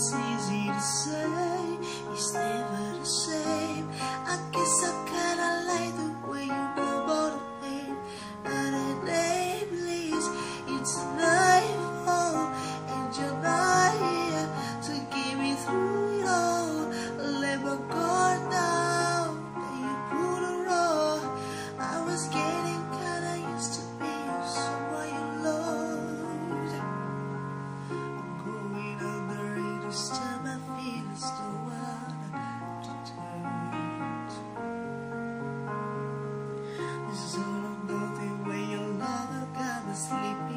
it's easy to say. You.